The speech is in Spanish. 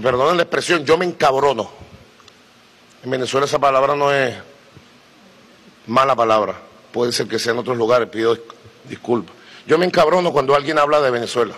perdonen la expresión, yo me encabrono. En Venezuela esa palabra no es mala palabra. Puede ser que sea en otros lugares, pido disculpas. Yo me encabrono cuando alguien habla de Venezuela.